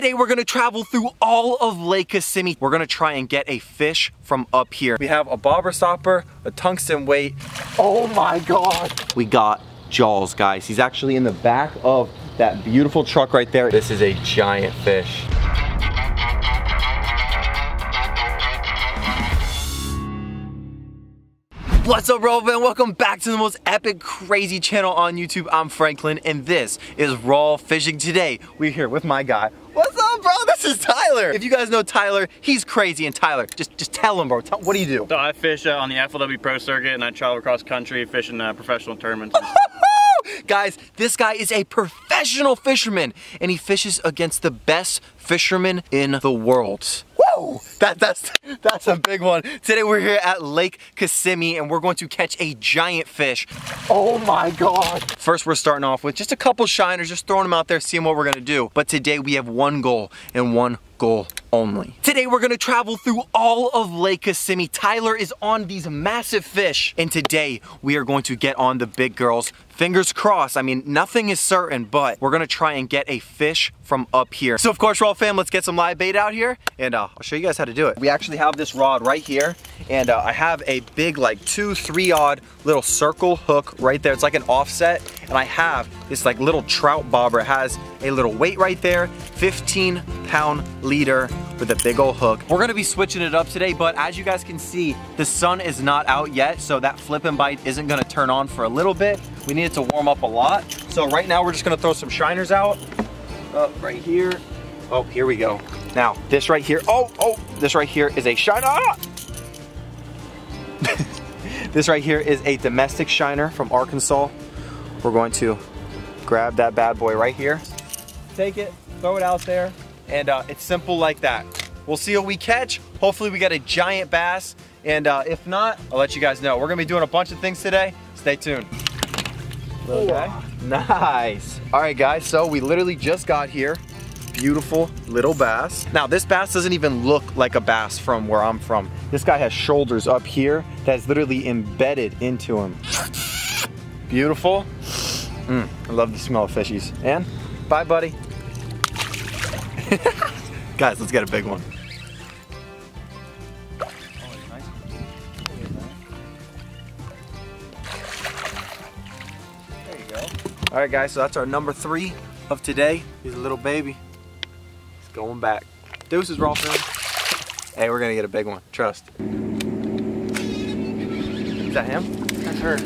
Today we're gonna travel through all of Lake Kissimmee. We're gonna try and get a fish from up here. We have a bobber stopper, a tungsten weight. Oh my God. We got Jaws, guys. He's actually in the back of that beautiful truck right there. This is a giant fish. What's up, bro, man? Welcome back to the most epic, crazy channel on YouTube. I'm Franklin, and this is Raw Fishing. Today, we're here with my guy. What's? This is Tyler. If you guys know Tyler, he's crazy. And Tyler, just just tell him, bro. Tell, what do you do? So I fish uh, on the FLW Pro Circuit, and I travel across country fishing uh, professional tournaments. Guys, this guy is a professional fisherman, and he fishes against the best fishermen in the world. Whoa! That, that's, that's a big one. Today we're here at Lake Kissimmee, and we're going to catch a giant fish. Oh my God. First, we're starting off with just a couple shiners, just throwing them out there, seeing what we're gonna do. But today we have one goal and one goal only. Today we're gonna travel through all of Lake Kissimmee. Tyler is on these massive fish, and today we are going to get on the big girls. Fingers crossed, I mean, nothing is certain, but we're gonna try and get a fish from up here. So of course, Raw fam, let's get some live bait out here, and uh, I'll show you guys how to do it. We actually have this rod right here, and uh, I have a big, like two, three odd little circle hook right there. It's like an offset, and I have this like little trout bobber. It has a little weight right there, 15 pound leader with a big old hook. We're gonna be switching it up today, but as you guys can see, the sun is not out yet, so that flip and bite isn't gonna turn on for a little bit. We need it to warm up a lot. So right now we're just gonna throw some shiners out. Up right here. Oh, here we go. Now, this right here, oh, oh, this right here is a shiner. Ah! this right here is a domestic shiner from Arkansas. We're going to grab that bad boy right here, take it, throw it out there, and uh, it's simple like that. We'll see what we catch. Hopefully we get a giant bass, and uh, if not, I'll let you guys know. We're gonna be doing a bunch of things today. Stay tuned. Okay. Nice. All right, guys, so we literally just got here. Beautiful little bass. Now, this bass doesn't even look like a bass from where I'm from. This guy has shoulders up here that's literally embedded into him. Beautiful. Mm, I love the smell of fishies. And bye, buddy. Guys, let's get a big one. There you go. All right, guys, so that's our number three of today. He's a little baby. He's going back. Deuces, Raw fam. Hey, we're gonna get a big one, trust. Is that him? That's her.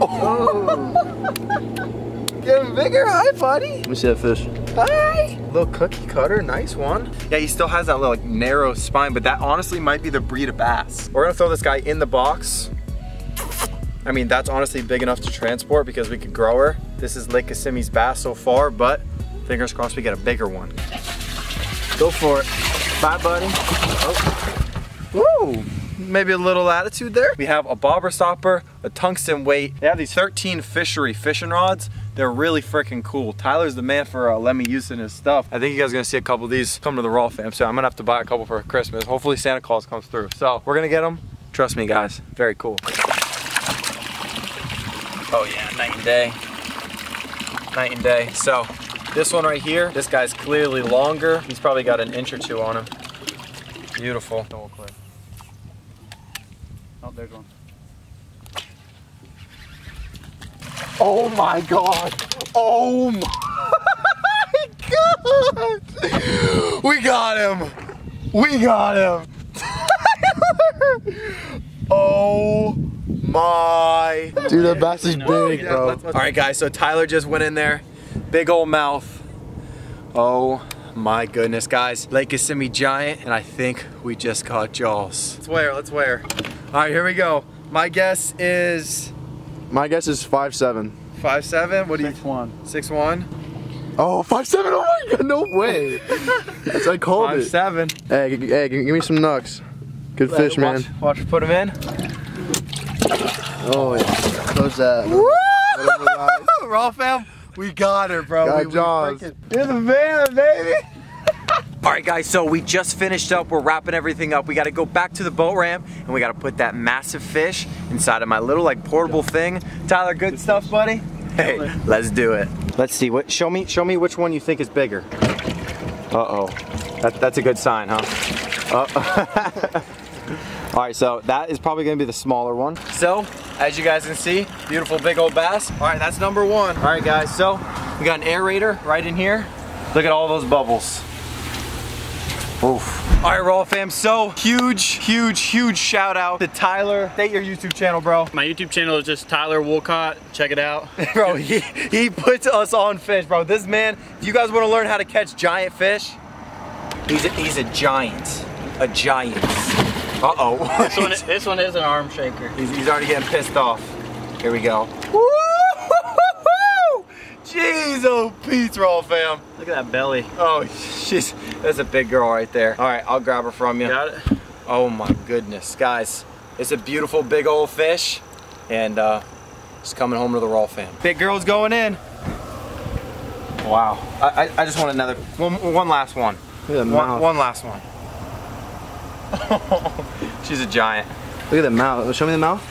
Oh. Getting bigger, hi buddy. Let me see that fish. Hi. Little cookie cutter, nice one. Yeah, he still has that little like, narrow spine, but that honestly might be the breed of bass. We're gonna throw this guy in the box. I mean, that's honestly big enough to transport because we could grow her. This is Lake Kissimmee's bass so far, but fingers crossed we get a bigger one. Go for it. Bye, buddy. Oh. Woo! Maybe a little attitude there. We have a bobber stopper, a tungsten weight. They have these 13 fishery fishing rods. They're really freaking cool. Tyler's the man for uh, let me using his stuff. I think you guys are gonna see a couple of these come to the Raw fam, so I'm gonna have to buy a couple for Christmas. Hopefully Santa Claus comes through. So we're gonna get them. Trust me guys, very cool. Oh yeah, night and day. Night and day. So this one right here, this guy's clearly longer. He's probably got an inch or two on him. Beautiful. Oh, there's one. Oh my god. Oh my god. We got him. We got him. oh my. Dude, that bass is oh, big, Yeah, bro. let's- let's- All right, guys. So Tyler just went in there. Big old mouth. Oh my goodness, guys. Lake is Kissimmee Giant, and I think we just caught Jaws. Let's wear. Let's wear. All right, here we go. My guess is My guess is five seven. five seven. What do you? Six one. Six one. Oh, five seven! Oh my god, no way! That's I called Five it. seven. Hey, hey, give me some nucks. Good fish, man. Watch, watch, put them in. Oh yeah. Close that. Raw fam, we got her, bro. Got we, we Jaws. freaking- You're the man, baby. All right, guys, so we just finished up. We're wrapping everything up. We got to go back to the boat ramp, and we got to put that massive fish inside of my little, like, portable thing. Tyler, good stuff, buddy? Hey, let's do it. Let's see, what, show me, show me which one you think is bigger. Uh-oh, that, that's a good sign, huh? Uh All right, so that is probably gonna be the smaller one. So, as you guys can see, beautiful big old bass. All right, that's number one. All right, guys, so we got an aerator right in here. Look at all those bubbles. Oof. All right, Raw fam, so huge, huge, huge shout out to Tyler. State your YouTube channel, bro. My YouTube channel is just Tyler Woolcott. Check it out. bro, he, he puts us on fish, bro. This man, if you guys want to learn how to catch giant fish, he's a, he's a giant. A giant. Uh-oh. this, one, this one is an arm shaker. He's, he's already getting pissed off. Here we go. Woo! Jeez, oh Pete's Raw fam. Look at that belly. Oh, she's, that's a big girl right there. All right, I'll grab her from you. Got it? Oh my goodness, guys. It's a beautiful big old fish and uh, it's coming home to the Raw fam. Big girl's going in. Wow. I, I, I just want another, one, one last one. Look at the One, mouth. one last one. She's a giant. Look at the mouth. Show me the mouth.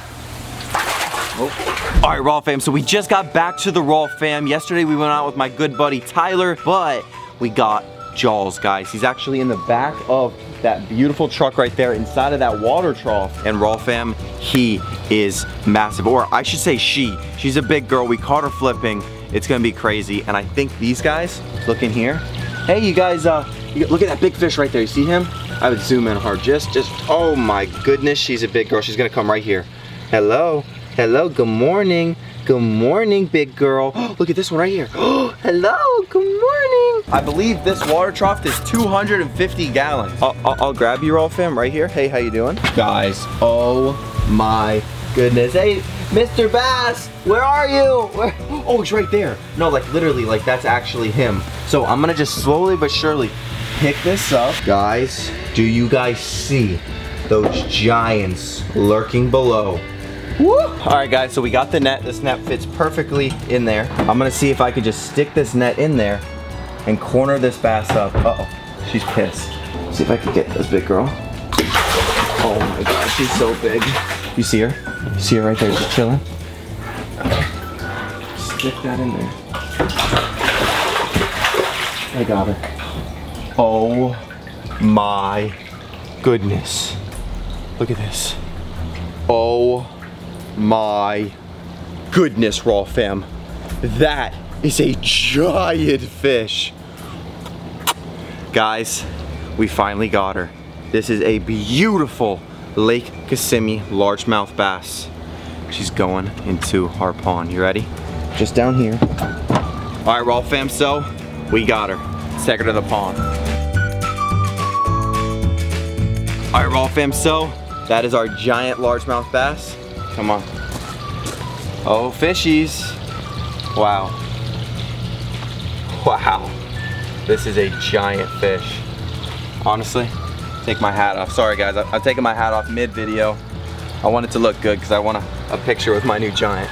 All right, Raw fam, so we just got back to the Raw fam. Yesterday we went out with my good buddy Tyler, but we got Jaws, guys. He's actually in the back of that beautiful truck right there inside of that water trough. And Raw fam, he is massive, or I should say she. She's a big girl. We caught her flipping. It's gonna be crazy. And I think these guys, look in here. Hey, you guys, uh, look at that big fish right there. You see him? I would zoom in hard. Just, just, oh my goodness, she's a big girl. She's gonna come right here. Hello, hello, good morning. Good morning, big girl. Look at this one right here. Hello, good morning. I believe this water trough is 250 gallons. I'll, I'll, I'll grab you all, fam, right here. Hey, how you doing? Guys, oh my goodness. Hey, Mr. Bass, where are you? Where? Oh, he's right there. No, like literally, like that's actually him. So I'm gonna just slowly but surely pick this up. Guys, do you guys see those giants lurking below? Woo! All right, guys, so we got the net. This net fits perfectly in there. I'm gonna see if I could just stick this net in there and corner this bass up. Uh-oh, she's pissed. See if I can get this big girl. Oh my God, she's so big. You see her? You see her right there, just chilling? Stick that in there. I got her. Oh my goodness. Look at this. Oh my goodness, Raw fam. That is a giant fish. Guys, we finally got her. This is a beautiful Lake Kissimmee largemouth bass. She's going into our pond. You ready? Just down here. All right, Raw fam, so we got her. Let's take her to the pond. All right, Raw fam, so that is our giant largemouth bass. Come on. Oh, fishies. Wow. Wow. This is a giant fish. Honestly, take my hat off. Sorry guys, I'm taking my hat off mid-video. I want it to look good because I want a, a picture with my new giant.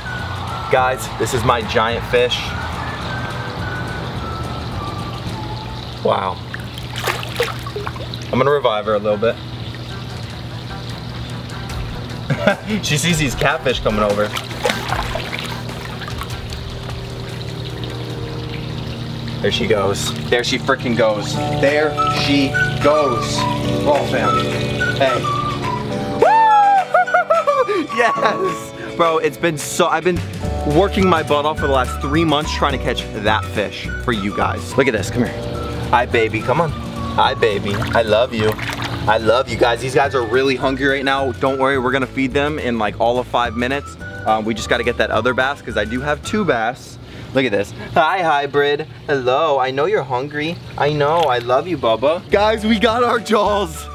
Guys, this is my giant fish. Wow. I'm gonna revive her a little bit. she sees these catfish coming over. There she goes. There she freaking goes. There she goes. Raw fam. Hey. Yes! Bro, it's been so, I've been working my butt off for the last three months trying to catch that fish for you guys. Look at this, come here. Hi baby, come on. Hi baby, I love you. I love you guys. These guys are really hungry right now. Don't worry, we're gonna feed them in like all of five minutes. Um, we just gotta get that other bass because I do have two bass. Look at this. Hi, hybrid. Hello, I know you're hungry. I know, I love you, Bubba. Guys, we got our jaws.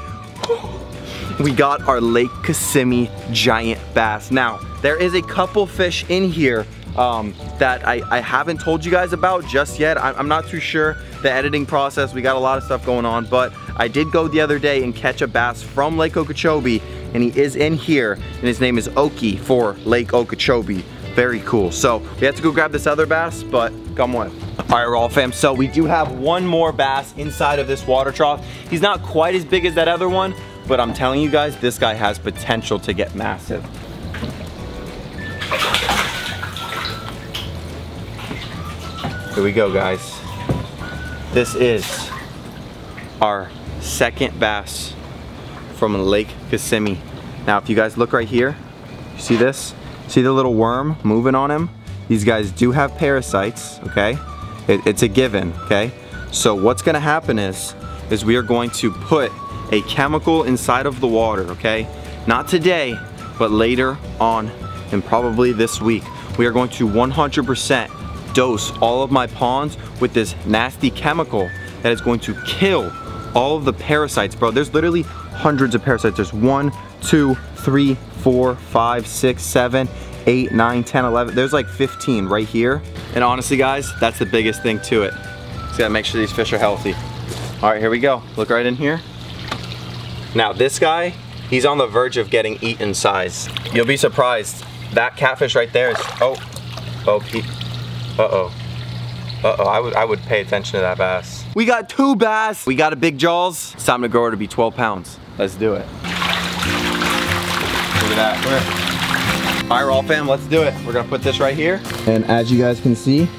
we got our Lake Kissimmee giant bass. Now, there is a couple fish in here um, that I, I haven't told you guys about just yet. I, I'm not too sure the editing process. We got a lot of stuff going on, but I did go the other day and catch a bass from Lake Okeechobee, and he is in here, and his name is Okie for Lake Okeechobee. Very cool. So we have to go grab this other bass, but come with. All right, Raw fam, so we do have one more bass inside of this water trough. He's not quite as big as that other one, but I'm telling you guys, this guy has potential to get massive. Here we go, guys. This is our second bass from Lake Kissimmee. Now, if you guys look right here, you see this? See the little worm moving on him? These guys do have parasites, okay? It, it's a given, okay? So what's gonna happen is, is we are going to put a chemical inside of the water, okay? Not today, but later on, and probably this week. We are going to 100% dose all of my ponds with this nasty chemical that is going to kill all of the parasites, bro. There's literally hundreds of parasites. There's one, two, three, four, five, six, seven, eight, nine, 10, 11. There's like 15 right here. And honestly, guys, that's the biggest thing to it. Just gotta make sure these fish are healthy. All right, here we go. Look right in here. Now this guy, he's on the verge of getting eaten size. You'll be surprised. That catfish right there is, oh, oh, he, uh-oh. Uh-oh, I would, I would pay attention to that bass. We got two bass. We got a big jaws. It's time to grow her to be 12 pounds. Let's do it. Look at that. All right, Raw fam, let's do it. We're gonna put this right here. And as you guys can see,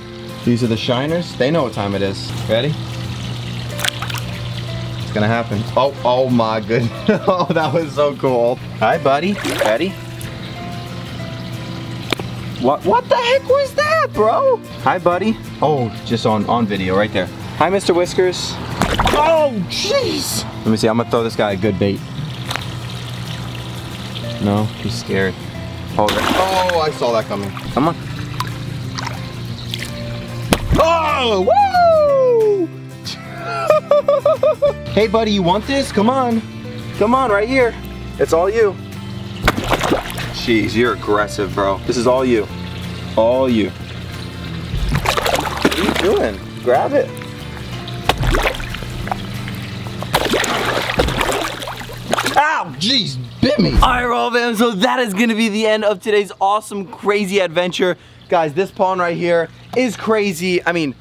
these are the shiners. They know what time it is. Ready? It's gonna happen. Oh, oh my goodness. oh, that was so cool. Hi, buddy. Ready? What, what the heck was that, bro? Hi, buddy. Oh, just on, on video right there. Hi, Mr. Whiskers. Oh, jeez. Let me see, I'm gonna throw this guy a good bait. No, he's scared. Oh, that- oh, I saw that coming. Come on. Oh, woo! hey, buddy, you want this? Come on. Come on, right here. It's all you. Jeez, you're aggressive, bro. This is all you. All you. What are you doing? Grab it. Jeez, bit me. All right, Raw fam, so that is gonna be the end of today's awesome, crazy adventure. Guys, this pond right here is crazy. I mean,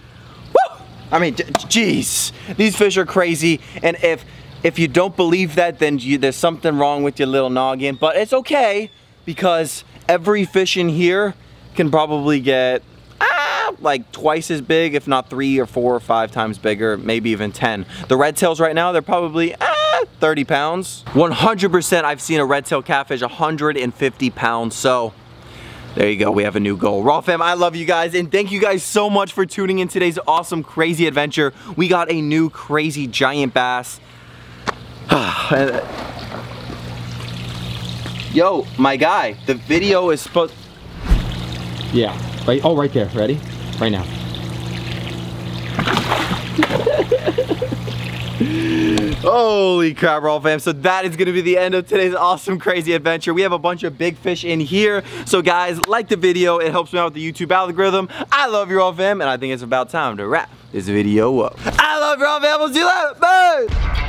woo! I mean, jeez, these fish are crazy. And if if you don't believe that, then you, there's something wrong with your little noggin. But it's okay because every fish in here can probably get ah, like twice as big, if not three or four or five times bigger, maybe even 10. The red tails right now, they're probably ah, 30 pounds. 100% I've seen a red tail catfish 150 pounds. So there you go, we have a new goal. Raw fam, I love you guys and thank you guys so much for tuning in today's awesome, crazy adventure. We got a new crazy giant bass. Yo, my guy, the video is supposed... Yeah. Right. Oh, right there. Ready? Right now. Holy crap, Raw fam. So that is gonna be the end of today's awesome, crazy adventure. We have a bunch of big fish in here. So guys, like the video. It helps me out with the YouTube algorithm. I love you all, fam, and I think it's about time to wrap this video up. I love you all, fam. We'll see you later. Bye!